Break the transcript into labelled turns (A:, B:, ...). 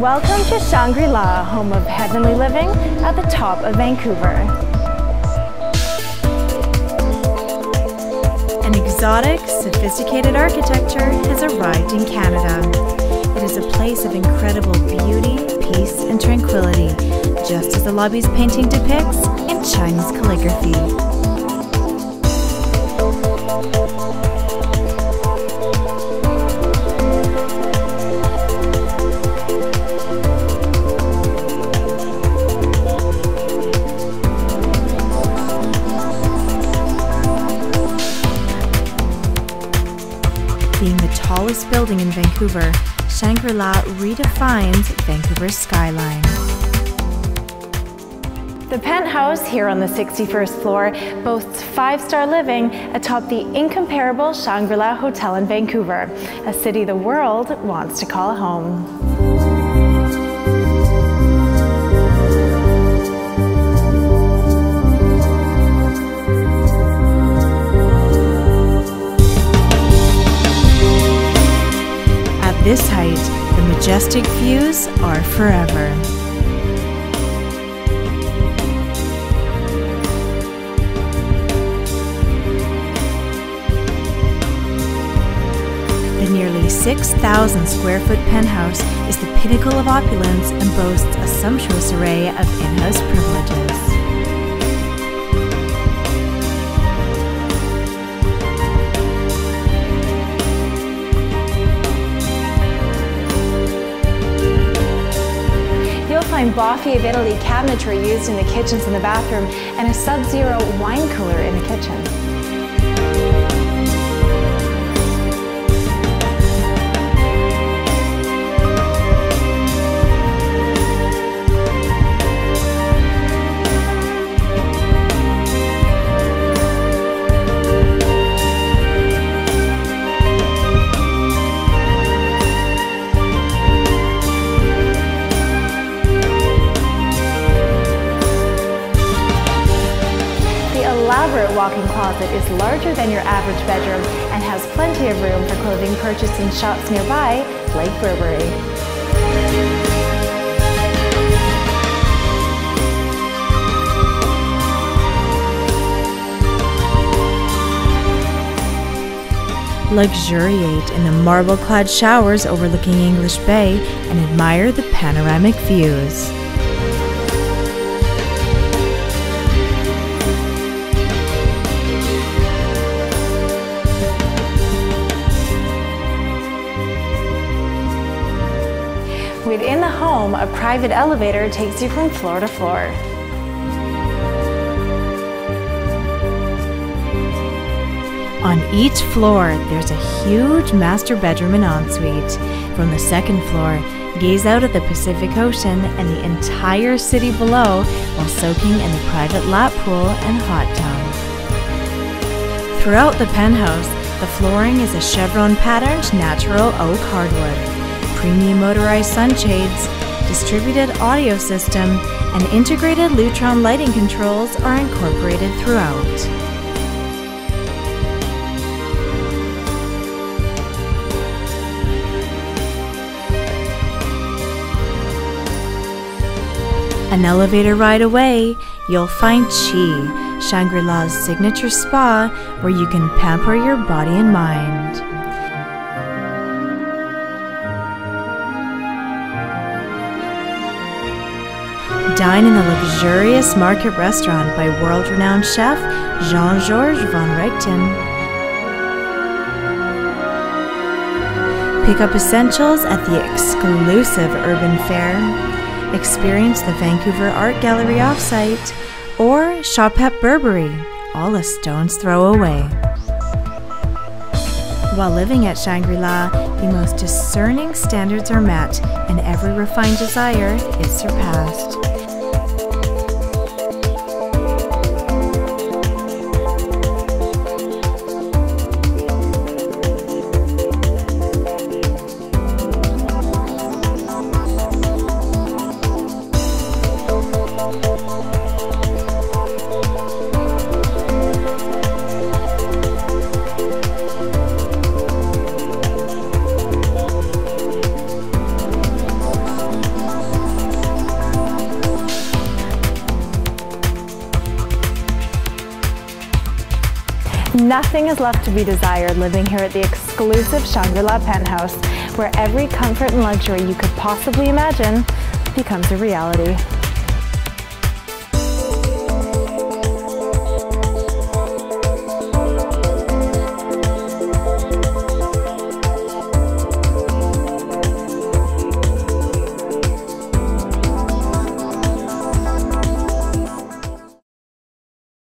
A: Welcome to Shangri-La, home of heavenly living at the top of Vancouver.
B: An exotic, sophisticated architecture has arrived in Canada. It is a place of incredible beauty, peace, and tranquility, just as the lobby's painting depicts in Chinese calligraphy. Being the tallest building in Vancouver, Shangri La redefines Vancouver's skyline.
A: The penthouse here on the 61st floor boasts five star living atop the incomparable Shangri La Hotel in Vancouver, a city the world wants to call home.
B: This height, the majestic views are forever. The nearly 6,000 square foot penthouse is the pinnacle of opulence and boasts a sumptuous array of in-house privileges.
A: Find Boffi of Italy cabinetry used in the kitchens and the bathroom, and a Sub-Zero wine cooler in the kitchen. Walk-in closet is larger than your average bedroom and has plenty of room for clothing purchased in shops nearby, like Burberry.
B: Luxuriate in the marble-clad showers overlooking English Bay and admire the panoramic views.
A: Within the home, a private elevator takes you from floor to floor.
B: On each floor, there's a huge master bedroom and ensuite. From the second floor, gaze out at the Pacific Ocean and the entire city below while soaking in the private lap pool and hot tub. Throughout the penthouse, the flooring is a chevron patterned natural oak hardwood premium motorized sunshades, distributed audio system, and integrated Lutron lighting controls are incorporated throughout. An elevator ride away, you'll find Chi, Shangri-La's signature spa where you can pamper your body and mind. Dine in the luxurious market restaurant by world renowned chef Jean Georges Vongerichten. Pick up essentials at the exclusive Urban Fare. Experience the Vancouver Art Gallery offsite or shop at Burberry, all a stone's throw away. While living at Shangri La, the most discerning standards are met and every refined desire is surpassed.
A: Nothing is left to be desired living here at the exclusive Shangri-La penthouse, where every comfort and luxury you could possibly imagine becomes a reality.